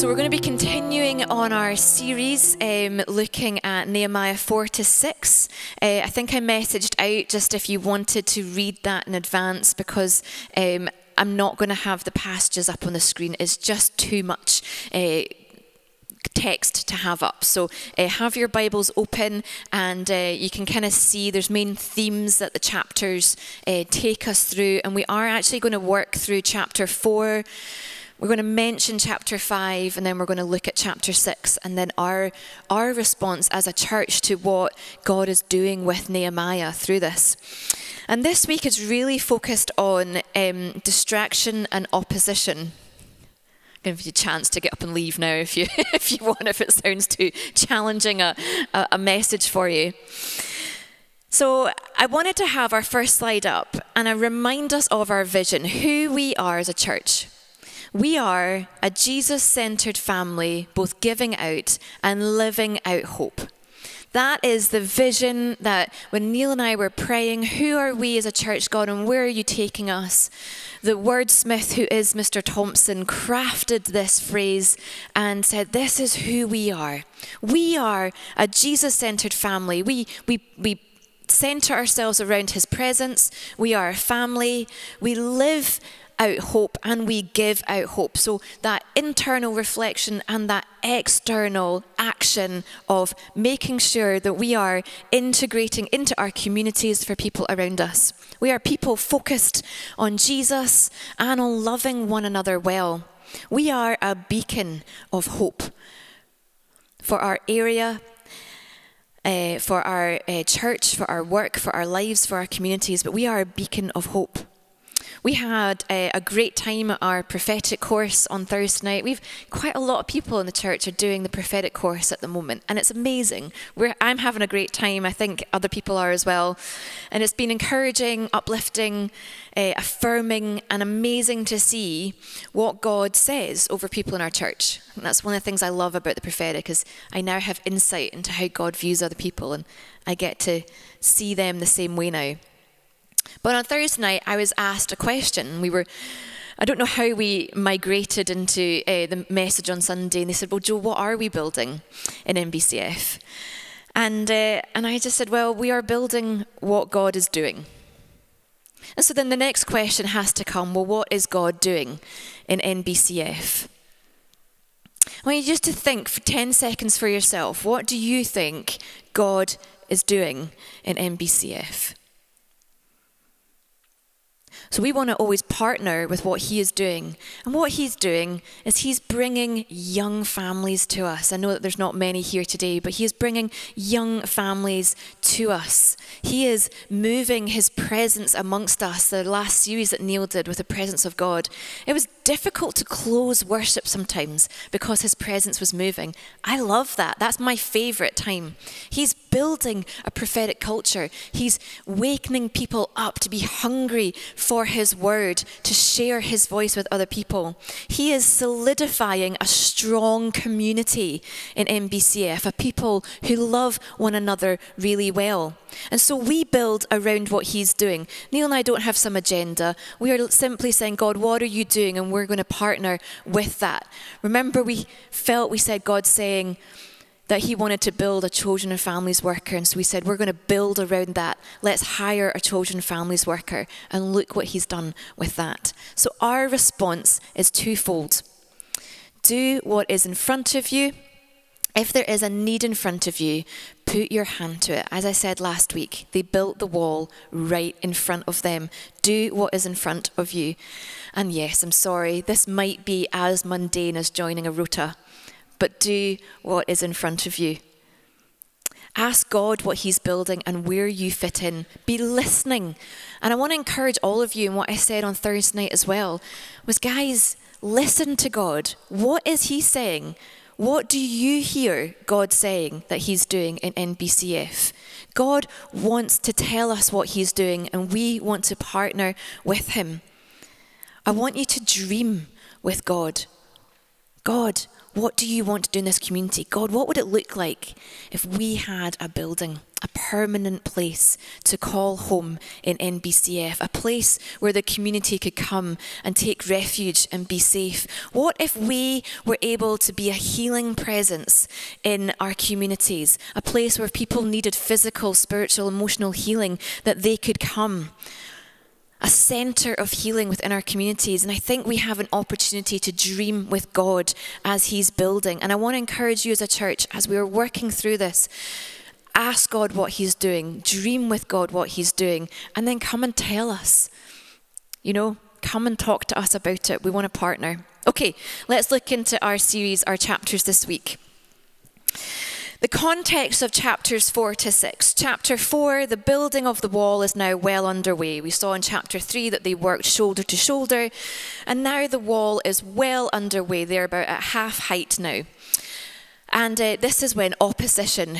So, we're going to be continuing on our series um, looking at Nehemiah 4 to 6. Uh, I think I messaged out just if you wanted to read that in advance because um, I'm not going to have the passages up on the screen. It's just too much. Uh, text to have up. So uh, have your Bibles open and uh, you can kind of see there's main themes that the chapters uh, take us through. And we are actually going to work through chapter 4 we're going to mention chapter 5 and then we're going to look at chapter 6 and then our, our response as a church to what God is doing with Nehemiah through this. And this week is really focused on um, distraction and opposition. I'm going to give you a chance to get up and leave now if you, if you want, if it sounds too challenging a, a, a message for you. So, I wanted to have our first slide up and I remind us of our vision, who we are as a church. We are a Jesus centered family, both giving out and living out hope. That is the vision that when Neil and I were praying, who are we as a church, God, and where are you taking us? The wordsmith, who is Mr. Thompson, crafted this phrase and said, This is who we are. We are a Jesus centered family. We, we, we center ourselves around his presence. We are a family. We live out hope and we give out hope. So that internal reflection and that external action of making sure that we are integrating into our communities for people around us. We are people focused on Jesus and on loving one another well. We are a beacon of hope for our area, uh, for our uh, church, for our work, for our lives, for our communities, but we are a beacon of hope. We had a, a, great time at our prophetic course on Thursday night. We've quite a lot of people in the church are doing the prophetic course at the moment, and it's amazing. We're, I'm having a great time. I think other people are as well, and it's been encouraging, uplifting, uh, affirming, and amazing to see what God says over people in our church. And that's one of the things I love about the prophetic is I now have insight into how God views other people, and I get to see them the same way now. But on Thursday night, I was asked a question. We were, I don't know how we migrated into uh, the message on Sunday, and they said, "Well, Jo, what are we building in NBCF?" And uh, and I just said, "Well, we are building what God is doing." And so then the next question has to come: Well, what is God doing in NBCF? I want you just to think for 10 seconds for yourself. What do you think God is doing in NBCF? So we want to always partner with what He is doing. And what He's doing is He's bringing young families to us. I know that there's not many here today, but He is bringing young families to us. He is moving His presence amongst us. The last series that Neil did with the presence of God, it was difficult to close worship sometimes because His presence was moving. I love that. That's my favorite time. He's building a prophetic culture, He's wakening people up to be hungry for His word, to share His voice with other people. He is solidifying a strong community in NBCF, a people who love one another really well. And so we build around what He's doing. Neil and I don't have some agenda. We are simply saying, God, what are you doing? And we're going to partner with that. Remember, we felt, we said, God saying, that he wanted to build a children and families worker. And so we said, we're going to build around that. Let's hire a children and families worker. And look what he's done with that. So our response is twofold do what is in front of you. If there is a need in front of you, put your hand to it. As I said last week, they built the wall right in front of them. Do what is in front of you. And yes, I'm sorry, this might be as mundane as joining a rota but do what is in front of you. Ask God what He's building and where you fit in. Be listening. And I want to encourage all of you, and what I said on Thursday night as well, was guys, listen to God. What is He saying? What do you hear God saying that He's doing in NBCF? God wants to tell us what He's doing, and we want to partner with Him. I want you to dream with God. God, what do you want to do in this community? God, what would it look like if we had a building? a permanent place to call home in NBCF, a place where the community could come and take refuge and be safe. What if we were able to be a healing presence in our communities, a place where people needed physical, spiritual, emotional healing, that they could come? A center of healing within our communities. And I think we have an opportunity to dream with God as He's building. And I want to encourage you as a church, as we are working through this, ask God what He's doing, dream with God what He's doing, and then come and tell us. You know, come and talk to us about it. We want to partner. Okay, let's look into our series, our chapters this week. The context of chapters 4 to 6. Chapter 4, the building of the wall is now well underway. We saw in chapter 3 that they worked shoulder to shoulder, and now the wall is well underway. They're about at half height now. And uh, this is when opposition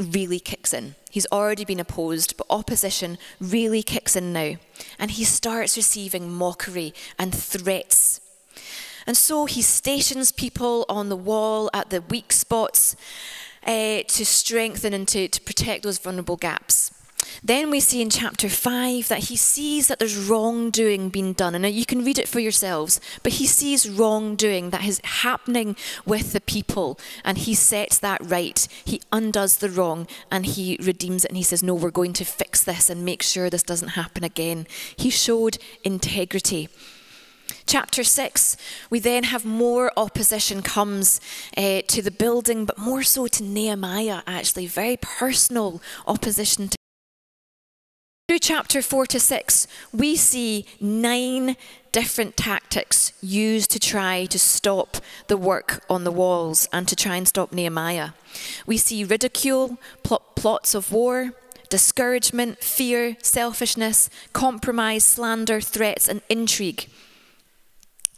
really kicks in. He's already been opposed, but opposition really kicks in now. And he starts receiving mockery and threats and so he stations people on the wall at the weak spots uh, to strengthen and to, to protect those vulnerable gaps. Then we see in chapter 5 that he sees that there's wrongdoing being done. And you can read it for yourselves, but he sees wrongdoing that is happening with the people and he sets that right. He undoes the wrong and he redeems it and he says, No, we're going to fix this and make sure this doesn't happen again. He showed integrity. Chapter 6, we then have more opposition comes uh, to the building, but more so to Nehemiah, actually, very personal opposition. To Through chapter 4 to 6, we see nine different tactics used to try to stop the work on the walls and to try and stop Nehemiah. We see ridicule, pl- plots of war, discouragement, fear, selfishness, compromise, slander, threats, and intrigue.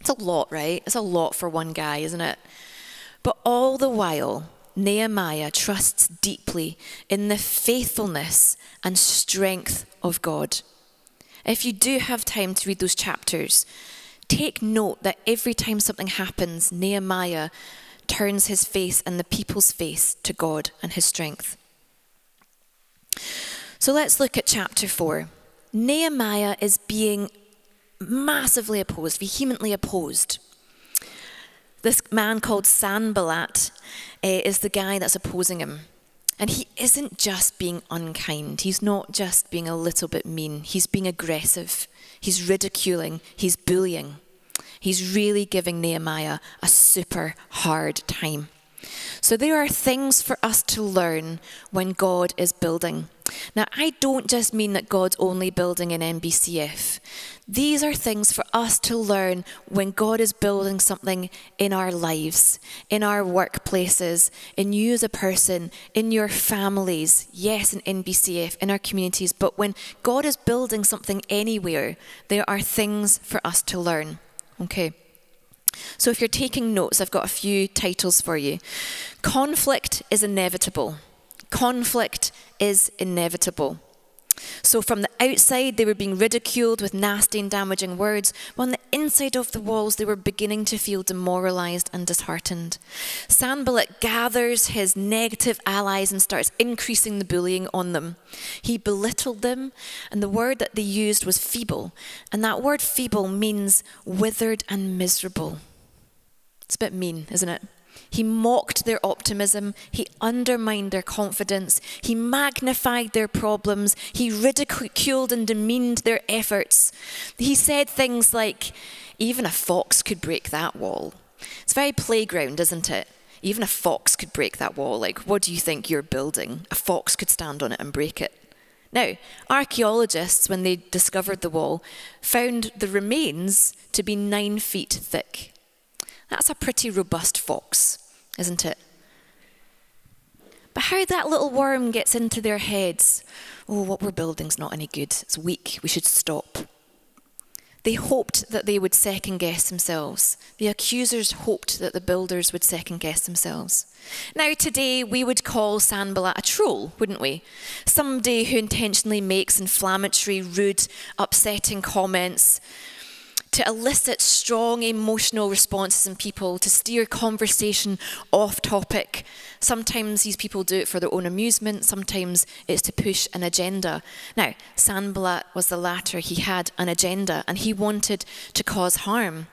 It's a lot, right? It's a lot for one guy, isn't it? But all the while, Nehemiah trusts deeply in the faithfulness and strength of God. If you do have time to read those chapters, take note that every time something happens, Nehemiah turns his face and the people's face to God and his strength. So let's look at chapter 4. Nehemiah is being massively opposed, vehemently opposed. This man called Sanballat uh, is the guy that's opposing him. And he isn't just being unkind. He's not just being a little bit mean. He's being aggressive. He's ridiculing. He's bullying. He's really giving Nehemiah a super hard time. So there are things for us to learn when God is building. Now, I don't just mean that God's only building an NBCF. These are things for us to learn when God is building something in our lives, in our workplaces, in you as a person, in your families, yes, in NBCF, in our communities. But when God is building something anywhere, there are things for us to learn. Okay. So if you're taking notes, I've got a few titles for you. Conflict is inevitable. Conflict is inevitable. So, from the outside, they were being ridiculed with nasty and damaging words, but on the inside of the walls, they were beginning to feel demoralized and disheartened. Sanballat gathers his negative allies and starts increasing the bullying on them. He belittled them, and the word that they used was feeble. And that word feeble means withered and miserable. It's a bit mean, isn't it? He mocked their optimism. He undermined their confidence. He magnified their problems. He ridiculed and demeaned their efforts. He said things like, even a fox could break that wall. It's very playground, isn't it? Even a fox could break that wall. Like, what do you think you're building? A fox could stand on it and break it. Now, archaeologists, when they discovered the wall, found the remains to be nine feet thick. That's a pretty robust fox, isn't it? But how that little worm gets into their heads oh, what we're building's not any good, it's weak, we should stop. They hoped that they would second guess themselves. The accusers hoped that the builders would second guess themselves. Now, today, we would call Sanballat a troll, wouldn't we? Somebody who intentionally makes inflammatory, rude, upsetting comments to elicit strong emotional responses in people, to steer conversation off topic. Sometimes these people do it for their own amusement, sometimes it's to push an agenda. Now, Sanballat was the latter. He had an agenda and he wanted to cause harm.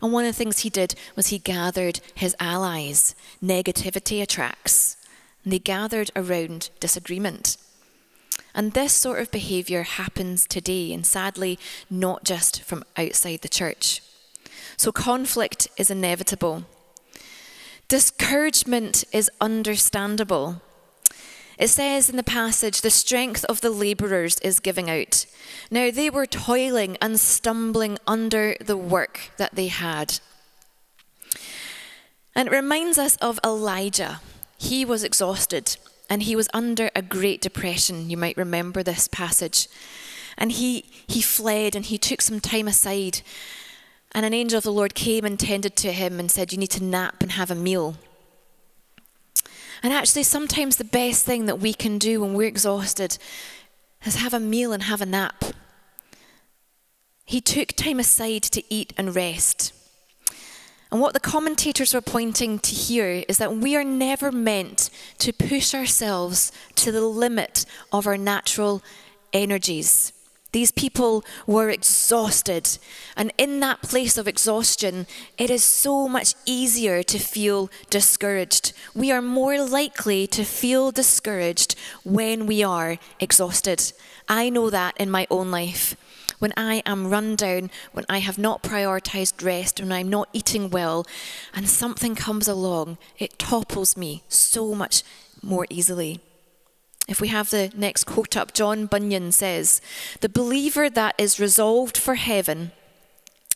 And one of the things he did was he gathered his allies. Negativity attracts. And they gathered around disagreement. And this sort of behaviour happens today, and sadly, not just from outside the church. So conflict is inevitable. Discouragement is understandable. It says in the passage, the strength of the labourers is giving out. Now they were toiling and stumbling under the work that they had. And it reminds us of Elijah. He was exhausted and he was under a great depression. You might remember this passage. And he, he fled and he took some time aside. And an angel of the Lord came and tended to him and said, You need to nap and have a meal. And actually, sometimes the best thing that we can do when we're exhausted is have a meal and have a nap. He took time aside to eat and rest. And what the commentators were pointing to here is that we are never meant to push ourselves to the limit of our natural energies. These people were exhausted. And in that place of exhaustion, it is so much easier to feel discouraged. We are more likely to feel discouraged when we are exhausted. I know that in my own life when I am run down, when I have not prioritized rest, when I'm not eating well, and something comes along, it topples me so much more easily. If we have the next quote up, John Bunyan says, The believer that is resolved for heaven,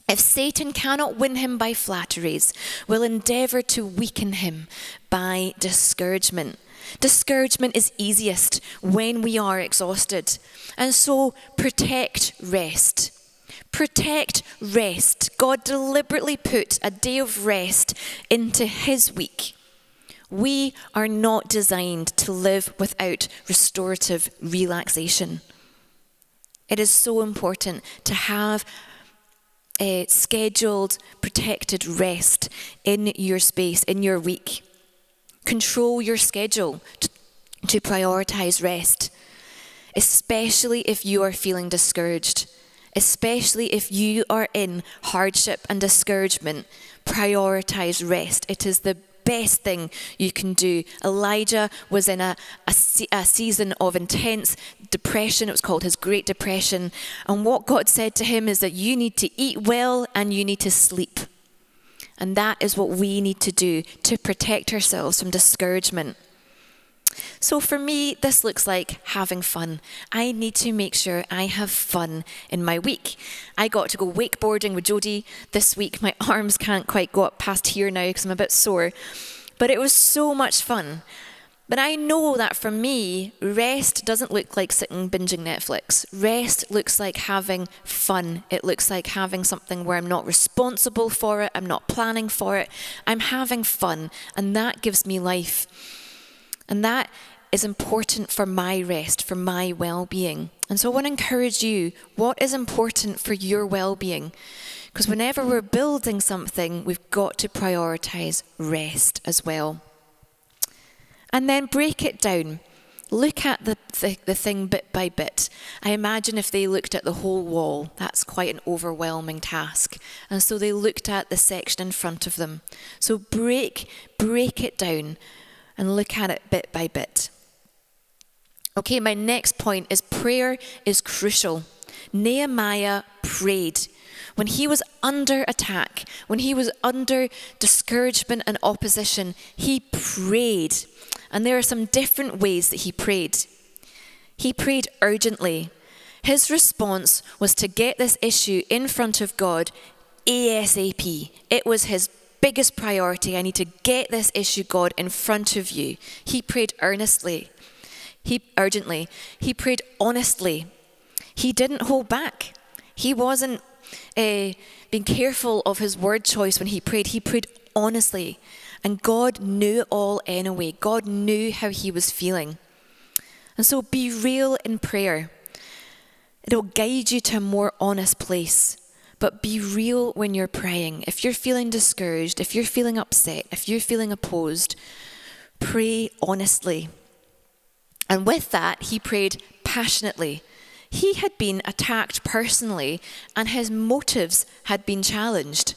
if Satan cannot win him by flatteries, will endeavour to weaken him by discouragement. Discouragement is easiest when we are exhausted. And so protect rest. Protect rest. God deliberately put a day of rest into his week. We are not designed to live without restorative relaxation. It is so important to have a scheduled, protected rest in your space, in your week. Control your schedule to, to prioritize rest, especially if you are feeling discouraged, especially if you are in hardship and discouragement. Prioritize rest. It is the best thing you can do. Elijah was in a, a, a, season of intense depression. It was called his Great Depression. And what God said to him is that you need to eat well and you need to sleep. And that is what we need to do to protect ourselves from discouragement. So for me, this looks like having fun. I need to make sure I have fun in my week. I got to go wakeboarding with Jodie this week. My arms can't quite go up past here now because I'm a bit sore. But it was so much fun. But I know that for me, rest doesn't look like sitting binging Netflix. Rest looks like having fun. It looks like having something where I'm not responsible for it, I'm not planning for it, I'm having fun, and that gives me life. And that is important for my rest, for my well being. And so I want to encourage you what is important for your well being? Because whenever we're building something, we've got to prioritize rest as well and then break it down. Look at the, the, the, thing bit by bit. I imagine if they looked at the whole wall, that's quite an overwhelming task. And so they looked at the section in front of them. So break, break it down and look at it bit by bit. Okay, my next point is prayer is crucial. Nehemiah prayed. When he was under attack, when he was under discouragement and opposition, he prayed. And there are some different ways that he prayed. He prayed urgently. His response was to get this issue in front of God ASAP. It was his biggest priority. I need to get this issue, God, in front of you. He prayed earnestly. He urgently. He prayed honestly. He didn't hold back. He wasn't uh, being careful of his word choice when he prayed. He prayed honestly. And God knew it all anyway. God knew how he was feeling. And so be real in prayer. It'll guide you to a more honest place. but be real when you're praying. If you're feeling discouraged, if you're feeling upset, if you're feeling opposed, pray honestly. And with that, he prayed passionately. He had been attacked personally, and his motives had been challenged.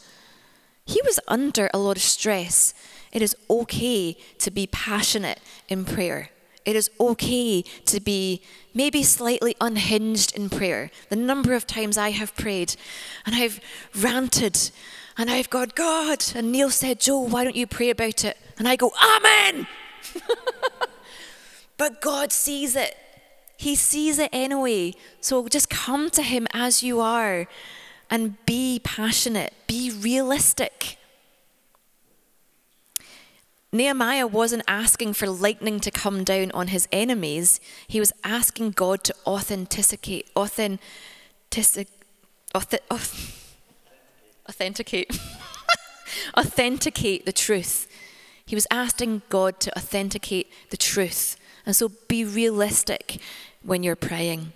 He was under a lot of stress. It is okay to be passionate in prayer. It is okay to be maybe slightly unhinged in prayer. The number of times I have prayed and I've ranted and I've gone, God, and Neil said, Jo, why don't you pray about it? And I go, Amen. but God sees it. He sees it anyway. So just come to Him as you are and be passionate, be realistic. Nehemiah wasn't asking for lightning to come down on his enemies. He was asking God to authenticate, authentic, authenticate, authenticate the truth. He was asking God to authenticate the truth. And so be realistic when you're praying.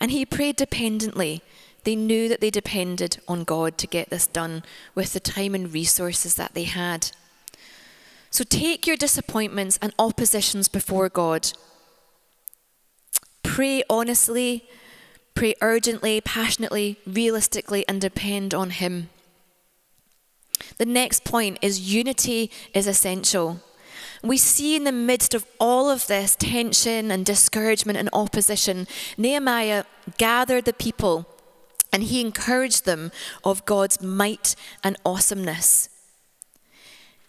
And he prayed dependently. They knew that they depended on God to get this done with the time and resources that they had. So take your disappointments and oppositions before God. Pray honestly, pray urgently, passionately, realistically, and depend on Him. The next point is unity is essential. We see in the midst of all of this tension and discouragement and opposition, Nehemiah gathered the people and he encouraged them of God's might and awesomeness.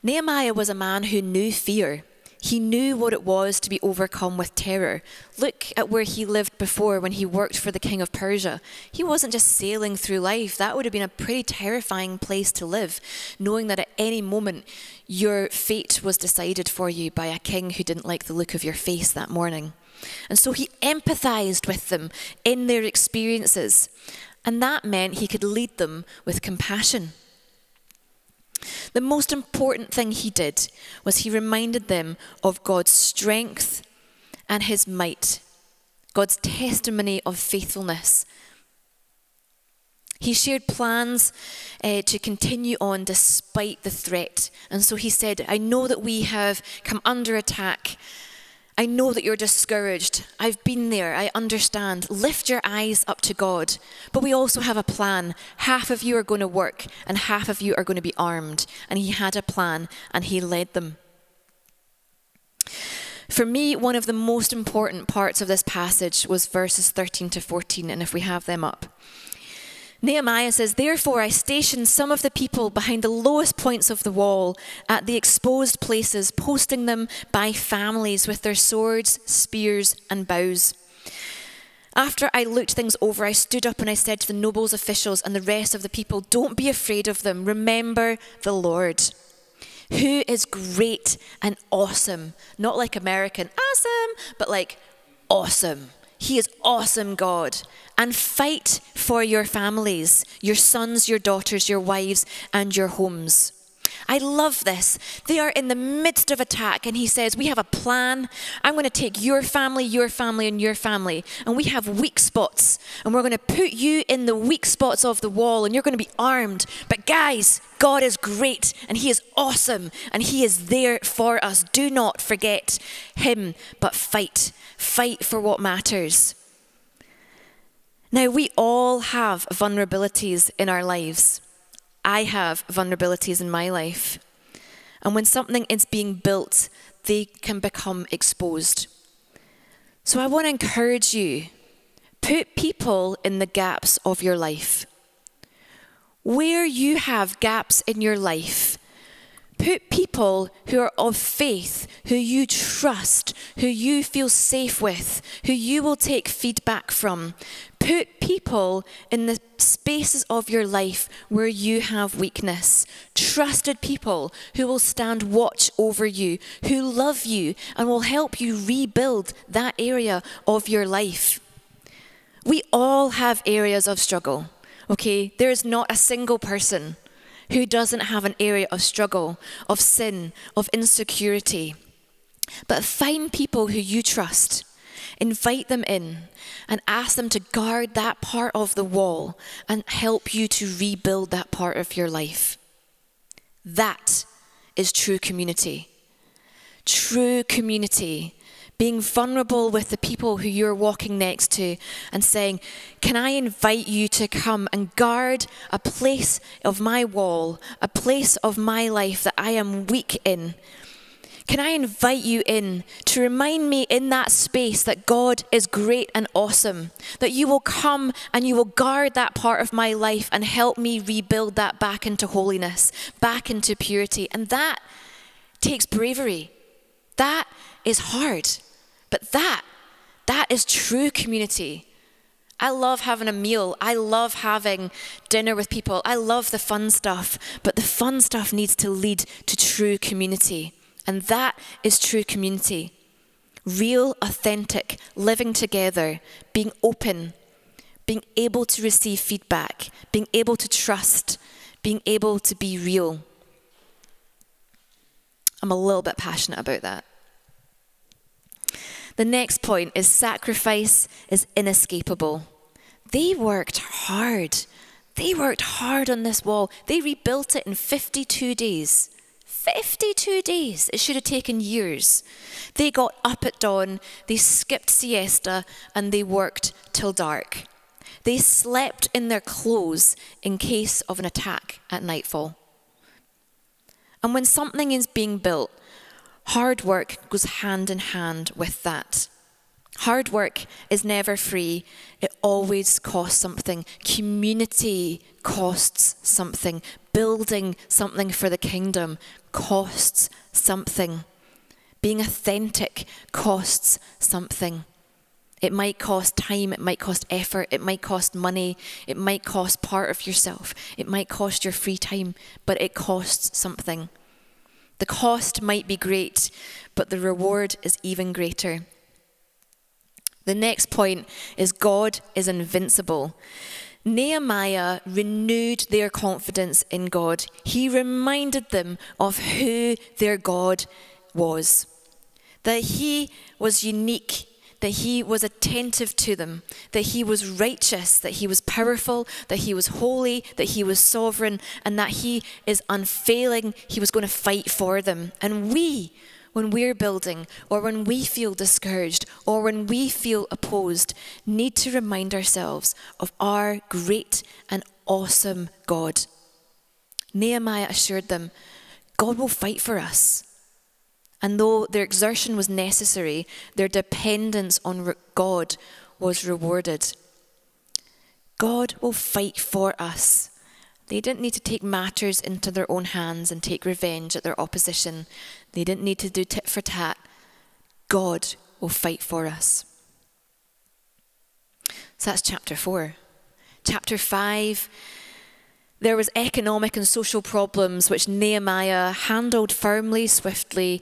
Nehemiah was a man who knew fear. He knew what it was to be overcome with terror. Look at where he lived before when he worked for the king of Persia. He wasn't just sailing through life. That would have been a pretty terrifying place to live, knowing that at any moment your fate was decided for you by a king who didn't like the look of your face that morning. And so he empathized with them in their experiences. And that meant he could lead them with compassion. The most important thing he did was he reminded them of God's strength and his might, God's testimony of faithfulness. He shared plans uh, to continue on despite the threat. And so he said, I know that we have come under attack I know that you're discouraged. I've been there. I understand. Lift your eyes up to God. But we also have a plan. Half of you are going to work, and half of you are going to be armed. And He had a plan, and He led them. For me, one of the most important parts of this passage was verses 13 to 14, and if we have them up. Nehemiah says, Therefore I stationed some of the people behind the lowest points of the wall at the exposed places, posting them by families with their swords, spears, and bows. After I looked things over, I stood up and I said to the nobles, officials, and the rest of the people, Don't be afraid of them. Remember the Lord, who is great and awesome. Not like American awesome, but like awesome. He is awesome, God. And fight for your families, your sons, your daughters, your wives, and your homes. I love this. They are in the midst of attack, and he says, We have a plan. I'm going to take your family, your family, and your family, and we have weak spots, and we're going to put you in the weak spots of the wall, and you're going to be armed. But guys, God is great, and He is awesome, and He is there for us. Do not forget Him, but fight. Fight for what matters. Now, we all have vulnerabilities in our lives. I have vulnerabilities in my life. And when something is being built, they can become exposed. So I want to encourage you put people in the gaps of your life. Where you have gaps in your life, Put people who are of faith, who you trust, who you feel safe with, who you will take feedback from. Put people in the spaces of your life where you have weakness. Trusted people who will stand watch over you, who love you, and will help you rebuild that area of your life. We all have areas of struggle, okay? There is not a single person who doesn't have an area of struggle, of sin, of insecurity. But find people who you trust. Invite them in and ask them to guard that part of the wall and help you to rebuild that part of your life. That is true community. True community. Being vulnerable with the people who you're walking next to and saying, Can I invite you to come and guard a place of my wall, a place of my life that I am weak in? Can I invite you in to remind me in that space that God is great and awesome? That you will come and you will guard that part of my life and help me rebuild that back into holiness, back into purity. And that takes bravery. That is hard. But that, that is true community. I love having a meal. I love having dinner with people. I love the fun stuff. But the fun stuff needs to lead to true community. And that is true community. Real, authentic, living together, being open, being able to receive feedback, being able to trust, being able to be real. I'm a little bit passionate about that. The next point is sacrifice is inescapable. They worked hard. They worked hard on this wall. They rebuilt it in 52 days. 52 days. It should have taken years. They got up at dawn, they skipped siesta, and they worked till dark. They slept in their clothes in case of an attack at nightfall. And when something is being built, hard work goes hand in hand with that. Hard work is never free, it always costs something. Community costs something. Building something for the kingdom costs something. Being authentic costs something. It might cost time, it might cost effort, it might cost money, it might cost part of yourself, it might cost your free time, but it costs something. The cost might be great, but the reward is even greater. The next point is God is invincible. Nehemiah renewed their confidence in God. He reminded them of who their God was, that He was unique, that He was attentive to them, that He was righteous, that He was powerful, that He was holy, that He was sovereign, and that He is unfailing. He was going to fight for them. And we, when we're building, or when we feel discouraged, or when we feel opposed, need to remind ourselves of our great and awesome God. Nehemiah assured them, God will fight for us. And though their exertion was necessary, their dependence on God was rewarded. God will fight for us. They didn't need to take matters into their own hands and take revenge at their opposition. They didn't need to do tit for tat. God will fight for us. So that's chapter 4. Chapter 5 there was economic and social problems which Nehemiah handled firmly, swiftly,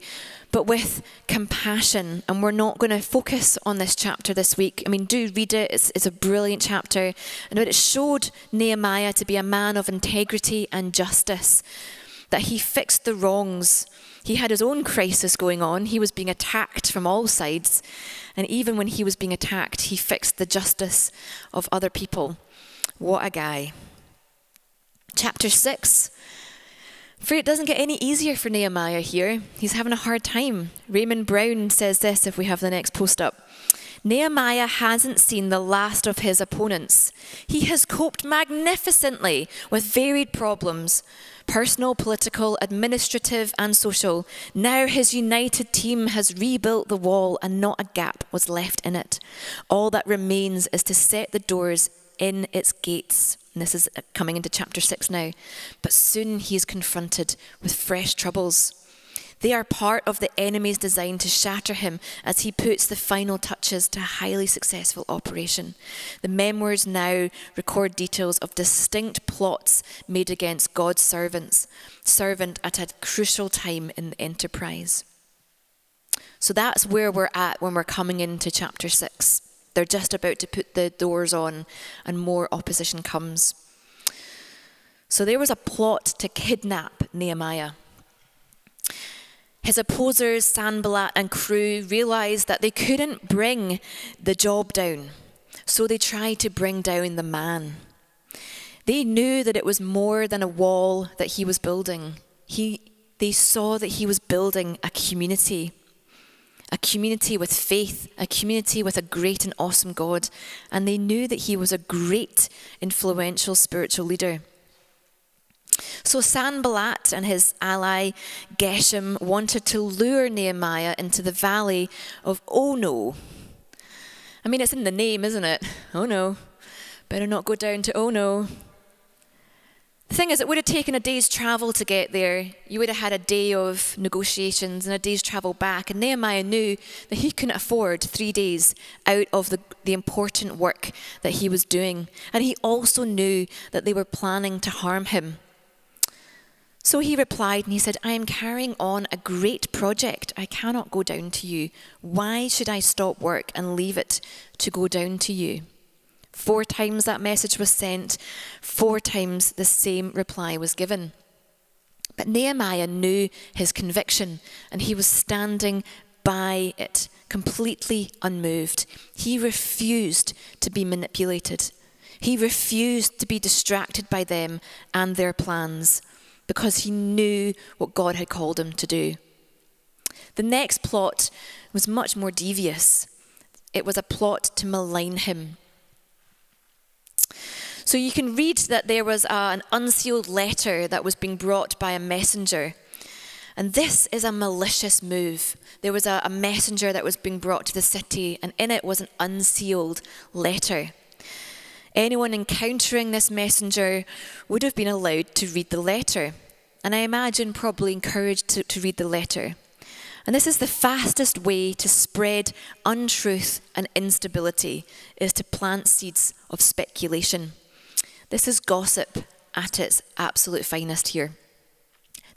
but with compassion. And we're not going to focus on this chapter this week. I mean, do read it, it's, it's a brilliant chapter. And it showed Nehemiah to be a man of integrity and justice, that he fixed the wrongs. He had his own crisis going on, he was being attacked from all sides. And even when he was being attacked, he fixed the justice of other people. What a guy chapter 6. For it doesn't get any easier for Nehemiah here. He's having a hard time. Raymond Brown says this if we have the next post up. Nehemiah hasn't seen the last of his opponents. He has coped magnificently with varied problems personal, political, administrative, and social. Now his united team has rebuilt the wall and not a gap was left in it. All that remains is to set the doors in its gates. And this is coming into chapter 6 now. But soon he is confronted with fresh troubles. They are part of the enemy's design to shatter him as he puts the final touches to a highly successful operation. The memoirs now record details of distinct plots made against God's servants, servant at a crucial time in the enterprise. So that's where we're at when we're coming into chapter 6. They're just about to put the doors on, and more opposition comes. So there was a plot to kidnap Nehemiah. His opposers, Sanballat and crew, realized that they couldn't bring the job down, so they tried to bring down the man. They knew that it was more than a wall that he was building. He, they saw that he was building a community, a community with faith, a community with a great and awesome God, and they knew that he was a great, influential spiritual leader. So Sanballat and his ally Geshem wanted to lure Nehemiah into the valley of Ono. I mean, it's in the name, isn't it? Oh no, better not go down to Ono. The thing is, it would have taken a day's travel to get there. You would have had a day of negotiations and a day's travel back. And Nehemiah knew that he couldn't afford three days out of the, the important work that he was doing. And he also knew that they were planning to harm him. So he replied and he said, I am carrying on a great project. I cannot go down to you. Why should I stop work and leave it to go down to you? Four times that message was sent, four times the same reply was given. But Nehemiah knew his conviction and he was standing by it, completely unmoved. He refused to be manipulated. He refused to be distracted by them and their plans because he knew what God had called him to do. The next plot was much more devious. It was a plot to malign him. So you can read that there was a, an unsealed letter that was being brought by a messenger. And this is a malicious move. There was a, a messenger that was being brought to the city, and in it was an unsealed letter. Anyone encountering this messenger would have been allowed to read the letter, and I imagine probably encouraged to, to read the letter. And this is the fastest way to spread untruth and instability is to plant seeds of speculation. This is gossip at its absolute finest here.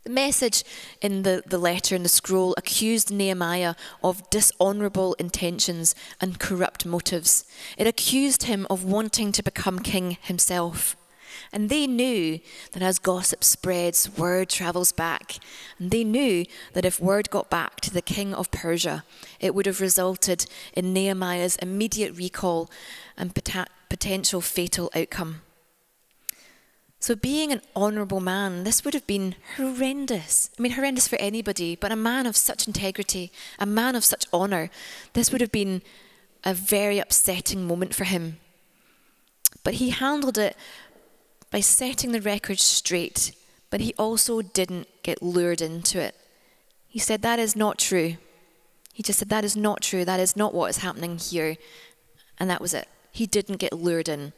The message in the, the letter in the scroll accused Nehemiah of dishonourable intentions and corrupt motives. It accused him of wanting to become king himself. And they knew that as gossip spreads, word travels back. And they knew that if word got back to the king of Persia, it would have resulted in Nehemiah's immediate recall and potential fatal outcome. So, being an honourable man, this would have been horrendous. I mean, horrendous for anybody, but a man of such integrity, a man of such honour, this would have been a very upsetting moment for him. But he handled it by setting the record straight, but he also didn't get lured into it. He said, That is not true. He just said, That is not true. That is not what is happening here. And that was it. He didn't get lured in.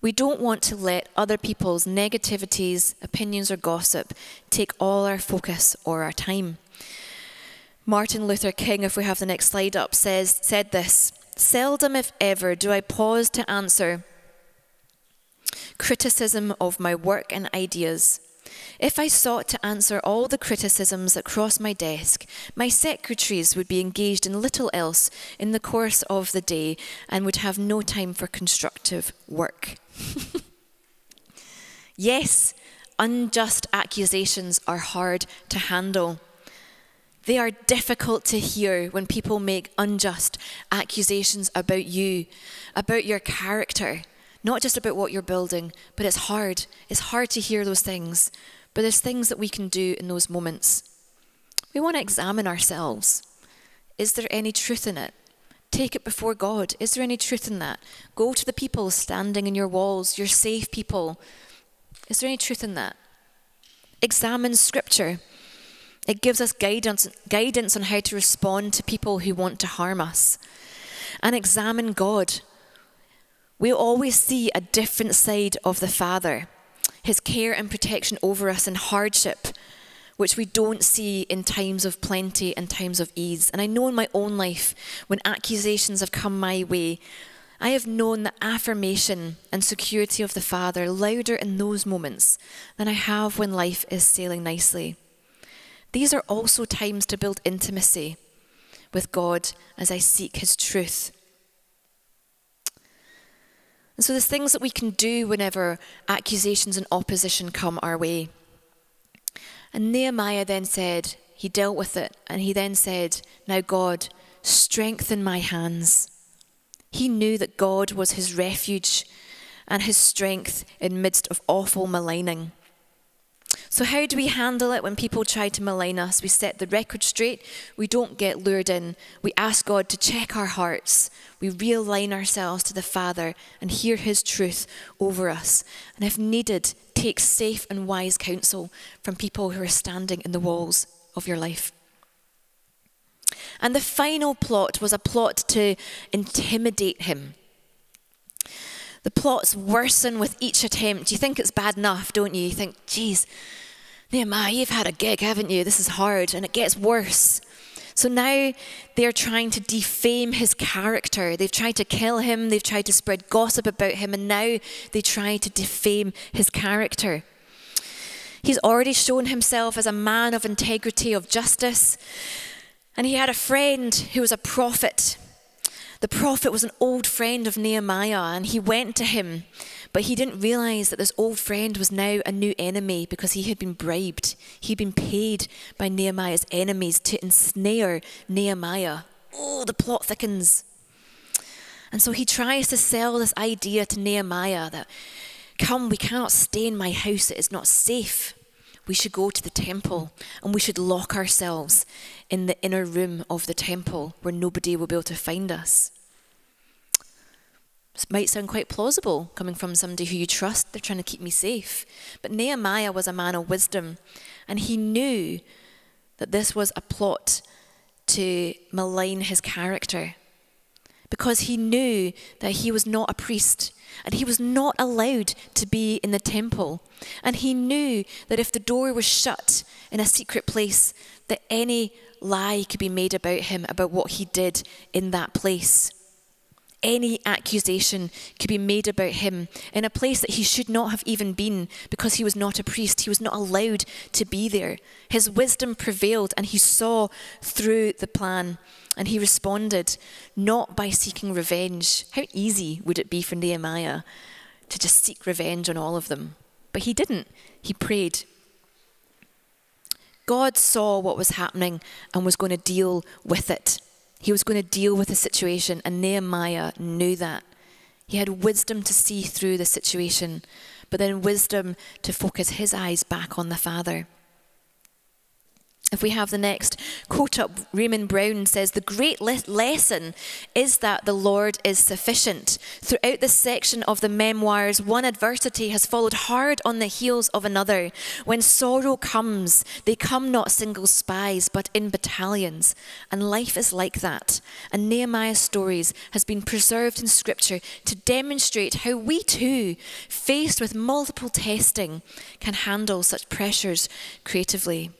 We don't want to let other people's negativities, opinions, or gossip take all our focus or our time. Martin Luther King, if we have the next slide up, says, said this Seldom, if ever, do I pause to answer criticism of my work and ideas. If I sought to answer all the criticisms that cross my desk, my secretaries would be engaged in little else in the course of the day and would have no time for constructive work. yes, unjust accusations are hard to handle. They are difficult to hear when people make unjust accusations about you, about your character, not just about what you're building, but it's hard. It's hard to hear those things. But there's things that we can do in those moments. We want to examine ourselves. Is there any truth in it? Take it before God. Is there any truth in that? Go to the people standing in your walls, your safe people. Is there any truth in that? Examine Scripture. It gives us guidance, guidance on how to respond to people who want to harm us. And examine God. We always see a different side of the Father, his care and protection over us in hardship, which we don't see in times of plenty and times of ease. And I know in my own life, when accusations have come my way, I have known the affirmation and security of the Father louder in those moments than I have when life is sailing nicely. These are also times to build intimacy with God as I seek His truth. And so there's things that we can do whenever accusations and opposition come our way. And Nehemiah then said, he dealt with it, and he then said, Now, God, strengthen my hands. He knew that God was his refuge and his strength in midst of awful maligning. So, how do we handle it when people try to malign us? We set the record straight. We don't get lured in. We ask God to check our hearts. We realign ourselves to the Father and hear His truth over us. And if needed, take safe and wise counsel from people who are standing in the walls of your life. And the final plot was a plot to intimidate him. The plots worsen with each attempt. You think it's bad enough, don't you? You think, geez, Nehemiah, you've had a gig, haven't you? This is hard. And it gets worse. So now they're trying to defame his character. They've tried to kill him, they've tried to spread gossip about him, and now they try to defame his character. He's already shown himself as a man of integrity, of justice. And he had a friend who was a prophet. The prophet was an old friend of Nehemiah, and he went to him, but he didn't realize that this old friend was now a new enemy because he had been bribed. He'd been paid by Nehemiah's enemies to ensnare Nehemiah. Oh, the plot thickens. And so he tries to sell this idea to Nehemiah that, come, we cannot stay in my house, it is not safe. We should go to the temple and we should lock ourselves in the inner room of the temple where nobody will be able to find us. This might sound quite plausible coming from somebody who you trust, they're trying to keep me safe. But Nehemiah was a man of wisdom, and he knew that this was a plot to malign his character because he knew that he was not a priest and he was not allowed to be in the temple. And he knew that if the door was shut in a secret place, that any lie could be made about him, about what he did in that place. Any accusation could be made about him in a place that he should not have even been because he was not a priest. He was not allowed to be there. His wisdom prevailed and he saw through the plan and he responded not by seeking revenge. How easy would it be for Nehemiah to just seek revenge on all of them? But he didn't. He prayed. God saw what was happening and was going to deal with it. He was going to deal with the situation, and Nehemiah knew that. He had wisdom to see through the situation, but then wisdom to focus his eyes back on the Father. If we have the next quote up, Raymond Brown says, The great le- lesson is that the Lord is sufficient. Throughout this section of the memoirs, one adversity has followed hard on the heels of another. When sorrow comes, they come not single spies, but in battalions. And life is like that. And Nehemiah's stories has been preserved in Scripture to demonstrate how we too, faced with multiple testing, can handle such pressures creatively.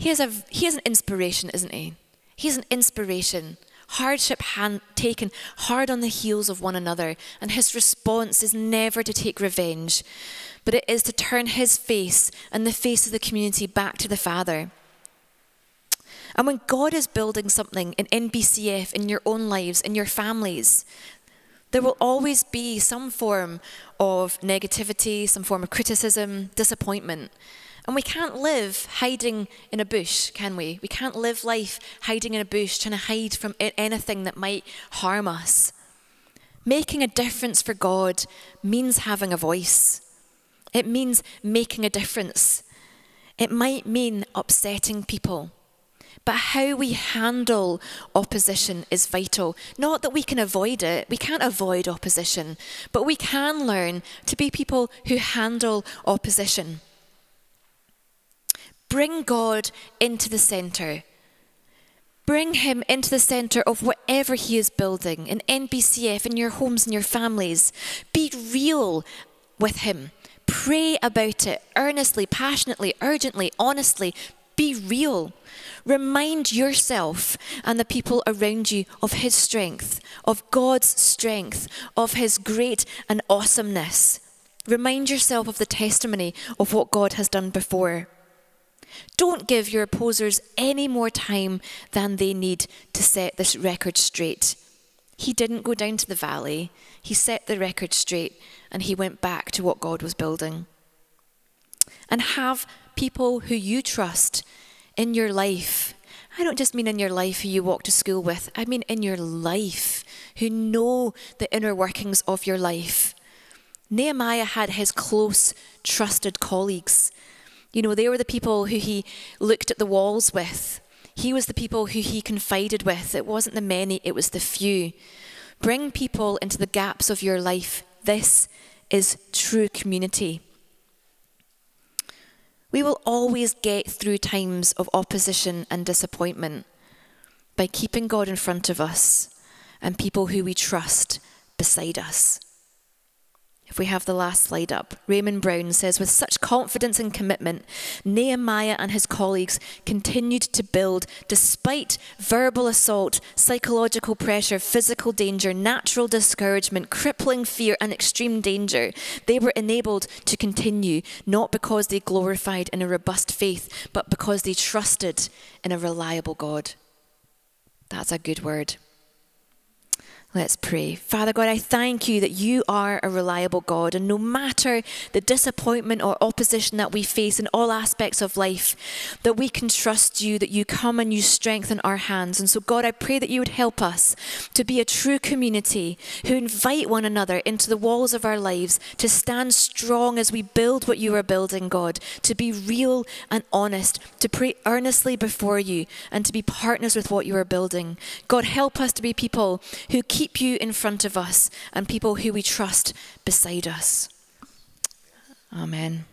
He is, a, he is an inspiration, isn't he? He's an inspiration. Hardship hand, taken hard on the heels of one another, and his response is never to take revenge, but it is to turn his face and the face of the community back to the Father. And when God is building something in NBCF, in your own lives, in your families, there will always be some form of negativity, some form of criticism, disappointment. And we can't live hiding in a bush, can we? We can't live life hiding in a bush, trying to hide from anything that might harm us. Making a difference for God means having a voice, it means making a difference. It might mean upsetting people. But how we handle opposition is vital. Not that we can avoid it, we can't avoid opposition, but we can learn to be people who handle opposition. Bring God into the center. Bring Him into the center of whatever He is building in NBCF, in your homes in your families. Be real with Him. Pray about it earnestly, passionately, urgently, honestly. Be real. Remind yourself and the people around you of His strength, of God's strength, of His great and awesomeness. Remind yourself of the testimony of what God has done before. Don't give your opposers any more time than they need to set this record straight. He didn't go down to the valley, he set the record straight and he went back to what God was building. and have people who you trust in your life. I don't just mean in your life who you walk to school with, I mean in your life, who know the inner workings of your life. Nehemiah had his close, trusted colleagues. You know, they were the people who he looked at the walls with. He was the people who he confided with. It wasn't the many, it was the few. Bring people into the gaps of your life. This is true community. We will always get through times of opposition and disappointment by keeping God in front of us and people who we trust beside us. If we have the last slide up, Raymond Brown says, with such confidence and commitment, Nehemiah and his colleagues continued to build despite verbal assault, psychological pressure, physical danger, natural discouragement, crippling fear, and extreme danger. They were enabled to continue not because they glorified in a robust faith, but because they trusted in a reliable God. That's a good word. Let's pray. Father God, I thank you that you are a reliable God, and no matter the disappointment or opposition that we face in all aspects of life, that we can trust you, that you come and you strengthen our hands. And so, God, I pray that you would help us to be a true community who invite one another into the walls of our lives, to stand strong as we build what you are building, God, to be real and honest, to pray earnestly before you, and to be partners with what you are building. God, help us to be people who keep keep you in front of us and people who we trust beside us. Amen.